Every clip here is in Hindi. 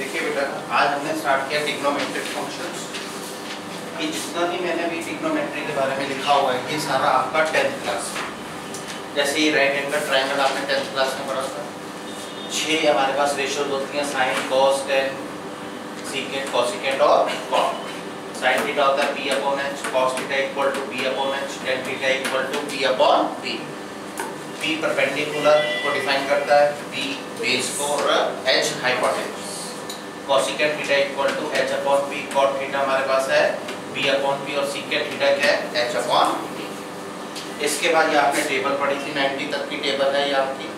देखिए बेटा, आज हमने स्टार्ट किया टिग्नोमेट्रिक फ़ंक्शंस ये जितना भी मैंने अभी टिग्नोमेट्री के बारे में लिखा हुआ है, ये सारा आपका टेंथ क्लास जैसे ये राइट एंगल ट्रायंगल आपने टेंथ क्लास में पढ़ा था। छह हमारे पास रेशियोज होती हैं sine cos tan secant cosecant और कॉट साइन थीटा होता है P upon H cos theta equal to P upon H tan theta equal to P upon P P perpendicular को डिफाइन करता है पी बेस को और H hypotenuse cosecant theta equal to h upon p cot theta हमारे पास है, b अपॉन p और secant थीटा क्या है? H अपॉन इसके बाद ये आपने टेबल पढ़ी थी 90 तक की टेबल है ये आपकी।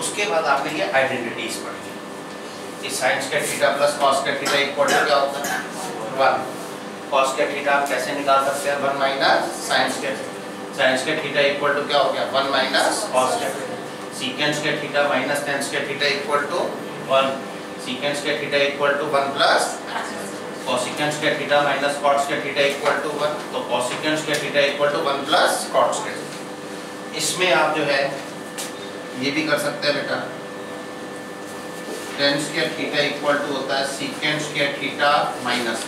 उसके बाद आपने ये आइडेंटिटीज पढ़ी इस साइंस के थीटा प्लस cos के थीटा इक्वल टू क्या होता है? 1 cos के थीटा आप कैसे निकाल सकते हैं? 1 माइनस साइंस के साइंस के थीटा इक्वल टू क्या हो गया? 1 माइनस cos के सीकेंस के थीटा माइनस टेंस के थीटा इक्वल टू 1 सीकेंस के theta equal to 1 plus cosec के थीटा माइनस कॉट्स के थीटा इक्वल टू 1 तो कोसिकेंस के theta equal to 1 plus cot के इसमें आप जो है, ये भी कर सकते हैं बेटा। टेंस के थीटा इक्वल टू होता है सीकेंस के थीटा माइनस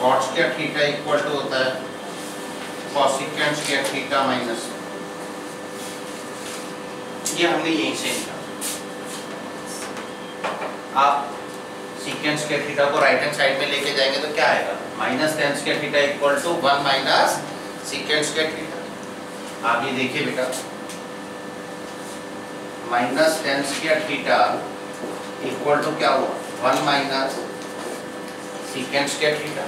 कॉट्स के थीटा इक्वल टू होता है कोसिकेंस के थीटा माइनस ये हमने यहीं से आप सीक्वेंस के थीटा को राइट हैंड साइड में लेके जाएँगे तो क्या आएगा? माइनस टेंस के theta equal to one minus secant के थीटा आप ये देखिए बेटा। माइनस टेंस के थीटा इक्वल टू क्या हुआ? वन माइनस सीक्वेंस के थीटा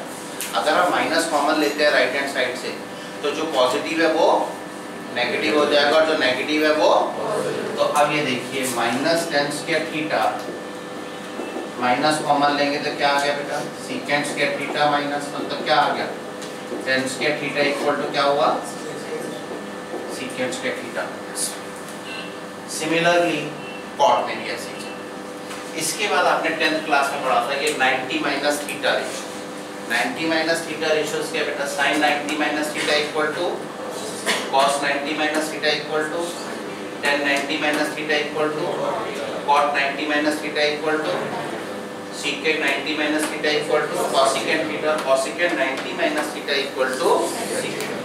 अगर आप माइनस कॉमन लेते हैं राइट हैंड साइड से तो जो पॉजिटिव है वो नेगेटिव हो जाएगा और जो नेगेटिव है वो तो अब ये देखिए माइनस टेंस के थीटा माइनस कॉमन लेंगे तो क्या आ गया बेटा? सीकेंड्स के थीटा माइनस मतलब क्या आ गया? टेंस के थीटा इक्वल टू क्या हुआ? सीकेंड्स के थीटा सिमिलरली कॉट में भी ऐसे इसके बाद आपने टेंथ क्लास में पढ़ा था कि 90 minus theta ratio 90 minus theta ratio क्या बेटा? Sine 90 minus theta equal to cos 90 minus theta equal to tan 90 minus theta equal to cot 90 minus theta equal to secant 90 minus theta equal to cosecant theta cosecant 90 minus theta equal to secant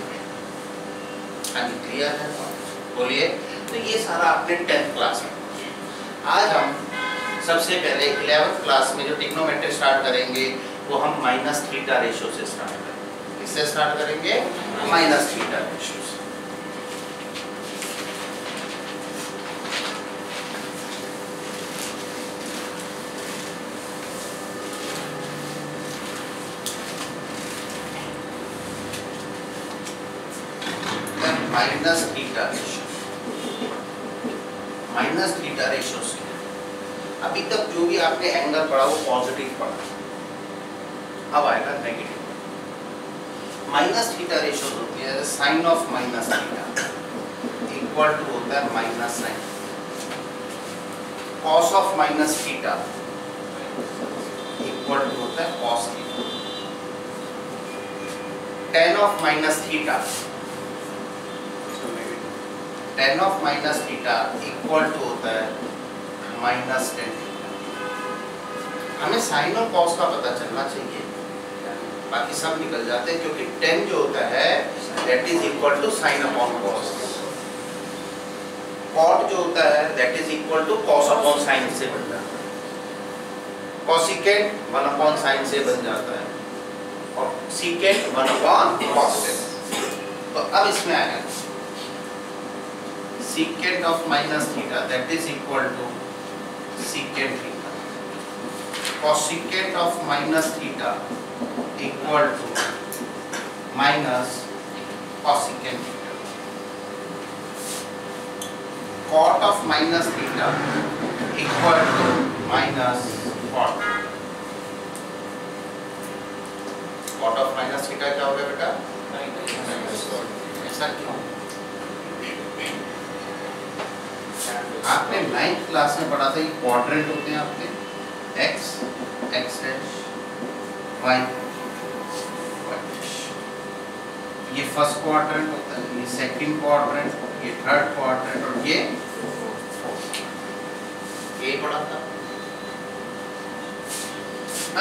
अभी क्लियर है बोलिए तो ये सारा आपने टेंथ क्लास में आज हम सबसे पहले इलेवेंथ क्लास में जो टिग्नोमेट्री स्टार्ट करेंगे वो हम माइनस थीटा रेशियो से स्टार्ट करेंगे किससे स्टार्ट करेंगे माइनस थीटा रेशियो से minus theta ratio minus theta ratio से अभी तक जो भी आपने एंगल पढ़ा वो पॉजिटिव पढ़ा अब आएगा नेगेटिव माइनस थीटा रेशियो होती है sine of minus theta equal to होता है minus sine cos of minus theta equal to होता है cos theta tan of minus theta tan of minus theta equal to होता है माइनस टेन हमें साइन और कॉस का पता चलना चाहिए। बाकी सब निकल जाते हैं, क्योंकि टेन जो होता है that is equal to sine upon cos cot जो होता है that is equal to cos upon sine से बन जाता है। कॉसिकेंट वन अपॉन साइन से बन जाता है। और सीकेंट वन अपॉन कॉस से। तो अब इसमें आएगा secant of minus theta that is equal to secant theta cosecant of minus theta equal to minus cosecant theta cot of minus theta equal to minus cot cot of minus theta क्या हो गया बेटा ऐसा क्यों आपने नाइन्थ क्लास में पढ़ा था, ये क्वाड्रेंट होते हैं आपके। X x डैश वाई ये फ़र्स्ट क्वाड्रेंट होता है, ये सेकंड क्वाड्रेंट ये थर्ड क्वाड्रेंट और ये ये पढ़ा था।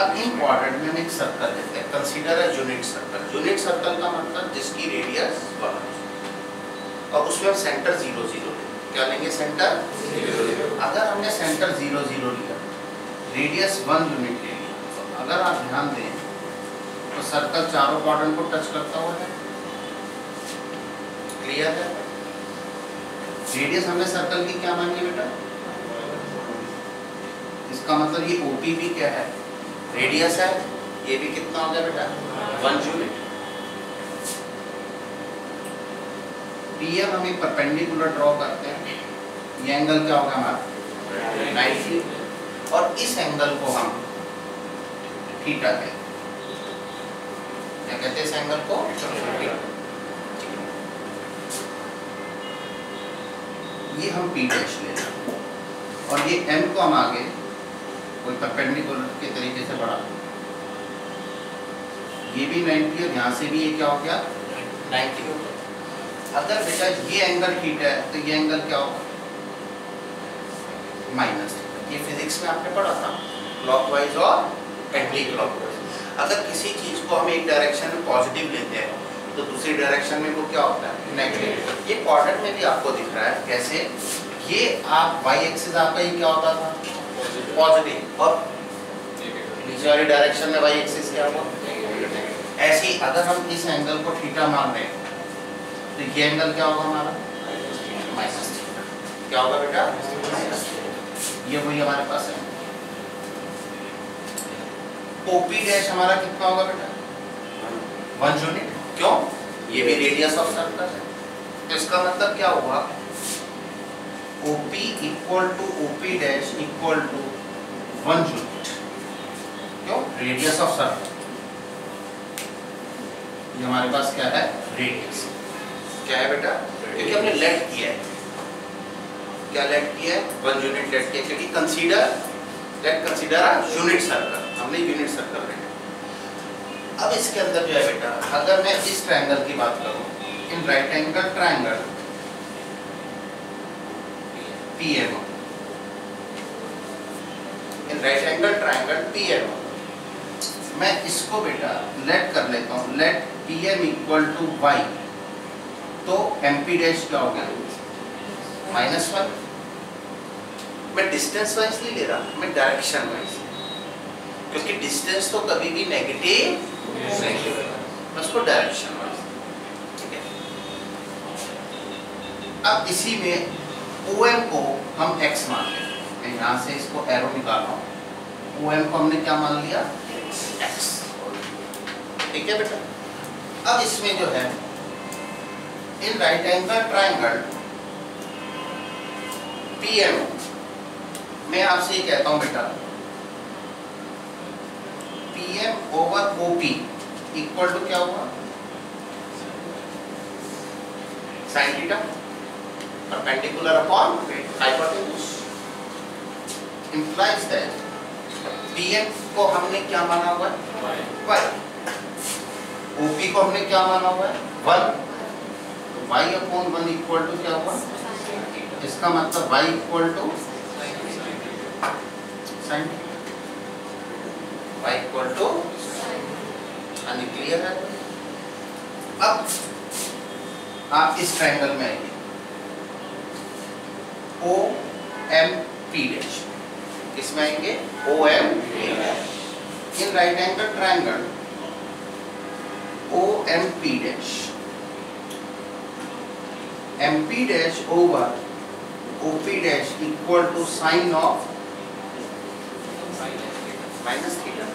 अब इन क्वाड्रेंट में हम एक सर्कल लेते हैं। Consider a unit circle unit circle का मतलब जिसकी रेडियस 1 और उसमें हम सेंटर ज़ीरो ज़ीरो क्या लेंगे सेंटर अगर हमने सेंटर ज़ीरो ज़ीरो लिया रेडियस वन यूनिट ले लिया तो अगर आप ध्यान दें तो सर्कल चारों क्वाड्रेंट को टच करता हुआ है। क्लियर है? रेडियस हमने सर्कल की क्या मानी बेटा? इसका मतलब ये ओपी भी क्या है? रेडियस है, ये भी कितना हो गया बेटा? वन यूनिट पीएम हम एक परपेंडिकुलर ड्रॉ करते हैं। ये एंगल क्या होगा हमारा? 90 और इस एंगल को हम थीटा कहते हैं क्या कहते हैं इस एंगल को? ये हम पी डैश लें और ये एम को हम आगे कोई परपेंडिकुलर के तरीके से बढ़ा ये भी 90 और यहाँ से भी ये क्या हो गया? 90 हो गया। अगर बेटा ये एंगल थीटा है तो ये एंगल क्या होगा? माइनस ये फिजिक्स में आपने पढ़ा था। क्लॉकवाइज और एंटी क्लॉकवाइज अगर किसी चीज़ को हम एक डायरेक्शन में पॉजिटिव लेते हैं तो दूसरी डायरेक्शन में वो क्या होता है? नेगेटिव ये क्वाड्रेंट में भी आपको दिख रहा है। कैसे? ये आप वाई एक्सिस आपका ये क्या होता था? पॉजिटिव और नीचे वाली डायरेक्शन में वाई एक्सिस क्या हुआ? ऐसे ही अगर हम इस एंगल को थीटा मान रहे हैं तो ये एंगल क्या होगा हमारा? माइनस थीटा क्या होगा बेटा? ये वही हमारे पास है। ओपी डैश हमारा कितना होगा बेटा? वन यूनिट क्यों? ये भी रेडियस ऑफ़ सर्कल है। तो इसका मतलब क्या हुआ? OP equal to OP dash equal to one unit क्यों? रेडियस ऑफ़ सर्कल ये हमारे पास क्या है? रेडियस क्या है बेटा? क्योंकि हमने लेट किया है। क्या लेट किया है? वन यूनिट लेट किया क्योंकि consider let consider a unit circle हमने यूनिट सर्कल लेट अब इसके अंदर जो है बेटा, अगर मैं इस ट्रायंगल की बात करूँ, in right angle triangle PMO in right angle triangle PMO मैं इसको बेटा लेट कर लेता हूँ let PM equal to Y तो MP डैश क्या हो गया? माइनस वन मैं डिस्टेंस वाइज नहीं ले रहा मैं डायरेक्शन वाइज क्योंकि डिस्टेंस तो कभी भी नेगेटिव नहीं मैं उसको डायरेक्शन वाइज ठीक है? अब इसी में OM को हम x मान लें मैं यहाँ से इसको एरो निकाल रहा हूँ। OM को हमने क्या मान लिया? X ठीक है बेटा? अब इसमें जो है in right angle triangle PM मैं आपसे ये कहता हूँ बेटा PM over OP equal to क्या हुआ? Sine theta perpendicular upon hypotenuse implies that pm को हमने क्या माना हुआ है? Y. Op को हमने क्या माना हुआ है? 1 तो y अपॉन 1 इक्वल टू क्या हुआ? इसका मतलब y equal to sin y equal to यानी क्लियर है? अब आप इस ट्रायंगल में आइए। ओ एम पी डैश किसमें आएँगे? O M in right angle triangle O M P dash M P dash over O P dash equal to sine of minus theta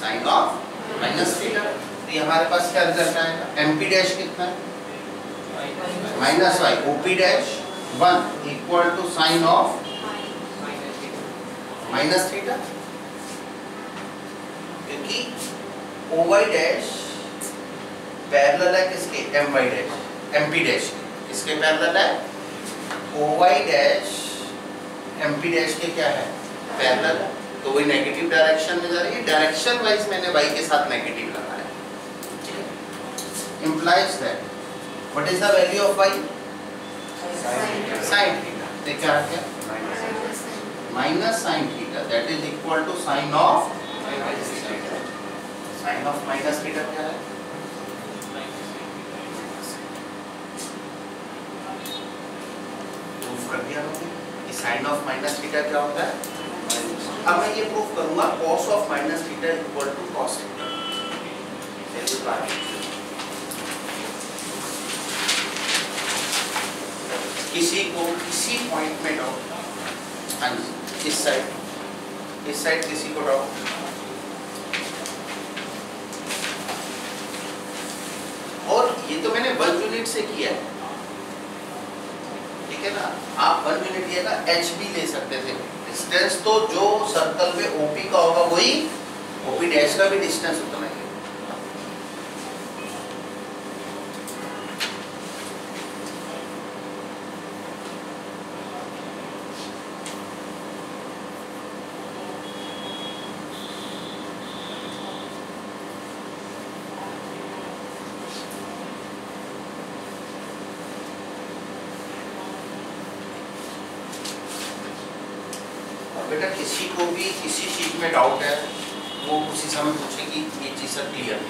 sine of minus theta तो ये हमारे पास क्या रिज़ल्ट आएगा एम पी डैश कितना है? Minus Y O P dash one equal to sine of minus theta क्योंकि ओ वाई डैश पैरेलल है किसके? M Y dash M P dash किसके पैरेलल है? O Y dash M P dash के क्या है? पैरेलल है। तो वही नेगेटिव डायरेक्शन में जा रही है। डायरेक्शन वाइज मैंने वाई के साथ नेगेटिव लगाया है। Implies that what is the value of Y sine theta देख है? Minus sine theta that is equal to sine of sine of minus theta क्या है? कर दिया ऑफ़ माइनस थीटा क्या होता है? अब मैं ये प्रूफ करूँगा, cos of minus theta equal to cos बात किसी को किसी पॉइंट में डाउट हाँ। जी, इस साइड इस साइड किसी को डाउट और ये तो मैंने वन यूनिट से किया है। ठीक है ना, आप वन यूनिट ये ना एच बी ले सकते थे। डिस्टेंस तो जो सर्कल में ओपी का होगा, वही ओपी डैश का भी डिस्टेंस उतना ही है और बेटा किसी किसी चीज़ में डाउट है, वो उसी समय पूछे कि ये चीज़ सब क्लियर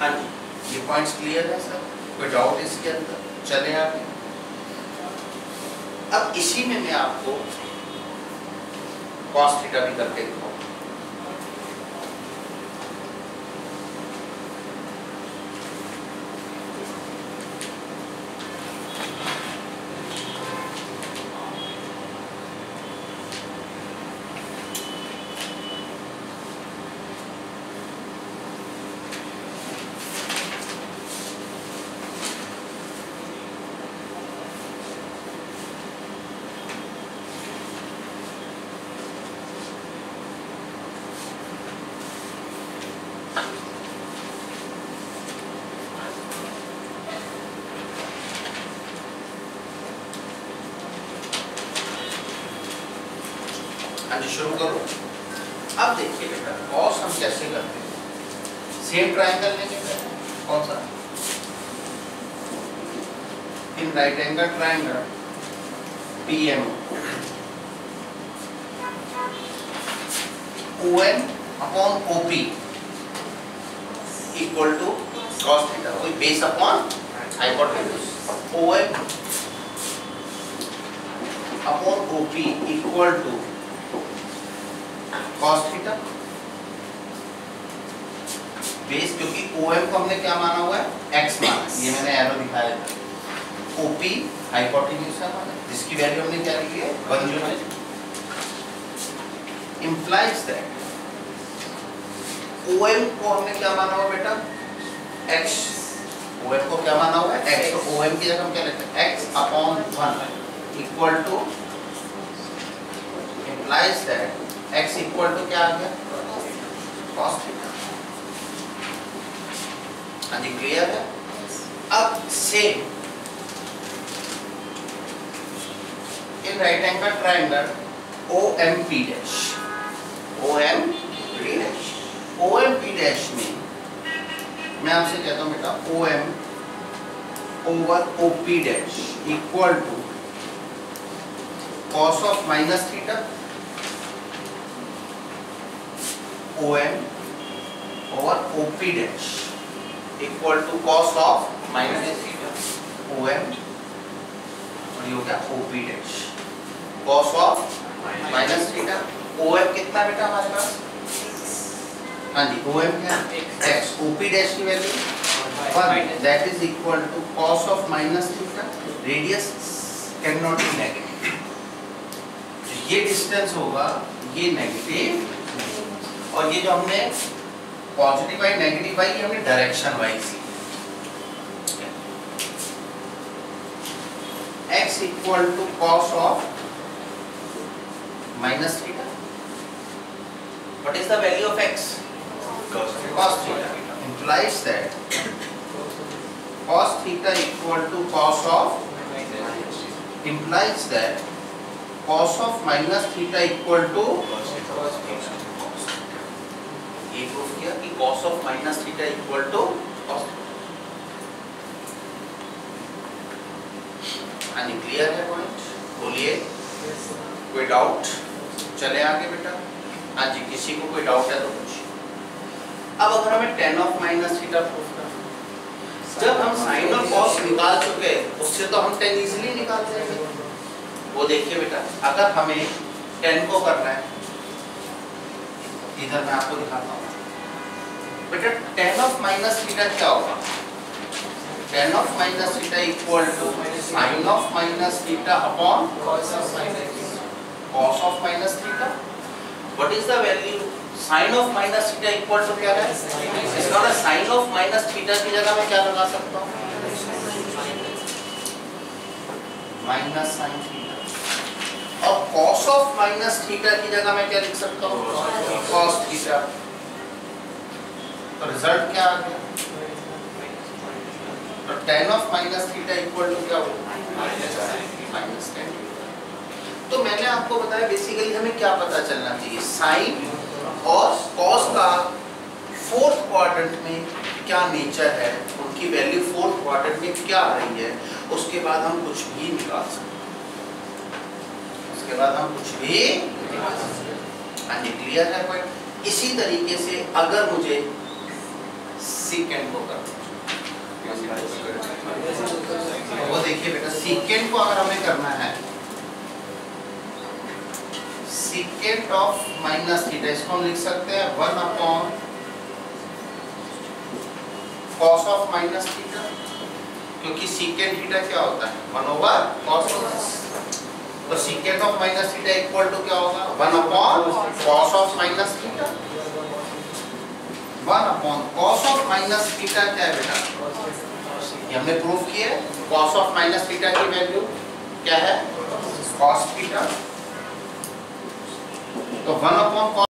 हाँ. जी, ये पॉइंट्स क्लियर है सर कोई डाउट इसके अंदर? चले आगे अब इसी में मैं आपको कॉस्ट थीटा भी करके हाँ जी शुरू करो। अब देखिए बेटा कॉस हम कैसे करते हैं? सेम ट्रायंगल लेंगे कौन सा? In right angle triangle PM ON upon OP equal to cos theta वही base upon hypotenuse ON upon OP equal to cos theta base क्योंकि OM को हमने क्या माना हुआ है? X माना ये मैंने एरो दिखाया था। OP हाइपोटेन्यूज है माना जिसकी वैल्यू हमने क्या लिखी है? 1 यूनिट implies that OM को हमने क्या माना हुआ बेटा? X OM को क्या माना हुआ है? X तो OM की जगह हम क्या लेते हैं? X upon 1 equal to implies that x equal to क्या आ गया? Cos थीटा हाँ जी क्लियर है? अब same in right angle triangle OMP dash OMP dash OMP dash में मैं आपसे कहता हूँ बेटा OM over OP dash equal to cos of minus theta OM over OP dash equal to cos of minus theta OM और ये हो गया OP dash cos of minus theta OM कितना बेटा हमारे पास हाँ जी OM क्या x OP dash की value one that is equal to cos of minus theta radius cannot be negative ये डिस्टेंस होगा ये नेगेटिव और ये जो हमने पॉजिटिव वाई नेगेटिव वाई ये हमने direction wise x equal to cos of minus theta what is the value of x cos theta implies that cos theta equal to cos of implies that cos of minus theta equal to ये प्रूफ किया कि cos of minus theta equal to cos यानी क्लियर है पॉइंट बोलिए। कोई डाउट चले आगे बेटा। हाँ जी किसी को कोई डाउट है तो पूछिए। अब अगर हमें tan of minus theta proof करना जब हम साइन और कॉस निकाल चुके उससे तो हम टेन इजीली निकाल देंगे वो देखिए बेटा अगर हमें टेन को करना है इधर मैं आपको दिखाता हूँ। बेटा टेन ऑफ़ माइनस थीटा क्या होगा? Tan of minus theta equal to sine of minus theta upon cos of minus theta what is the value sine of minus theta equal to क्या है? इसका मतलब साइन ऑफ़ माइनस थीटा की जगह मैं क्या लगा सकता हूँ? माइनस साइन थीटा और cos ऑफ़ माइनस थीटा की जगह मैं क्या लिख सकता हूँ? Cos थीटा तो रिज़ल्ट क्या आ गया? तो tan of minus theta equal to क्या माइनस टेन तो मैंने आपको बताया बेसिकली हमें क्या पता चलना चाहिए? साइन और कॉस का फोर्थ क्वाड्रेंट में क्या नेचर है? उनकी वैल्यू फोर्थ क्वाड्रेंट में क्या आ रही है? उसके बाद हम कुछ भी निकाल सकते उसके बाद हम कुछ भी हाँ। क्लियर है पॉइंट इसी तरीके से अगर मुझे सीकेंड को करना वो देखिए बेटा सीकेंड को अगर हमें करना है सीकेंट ऑफ़ माइनस थीटा इसको हम लिख सकते हैं one upon cos of minus theta क्योंकि सीकेंट थीटा क्या होता है? वन ओवर कॉस तो secant of minus theta equal to क्या होगा? One upon cos of minus one upon cos of minus theta क्या है बेटा? ये हमने प्रूफ किया है कॉस ऑफ़ माइनस थीटा की वैल्यू क्या है? कॉस थीटा तो वन अपॉन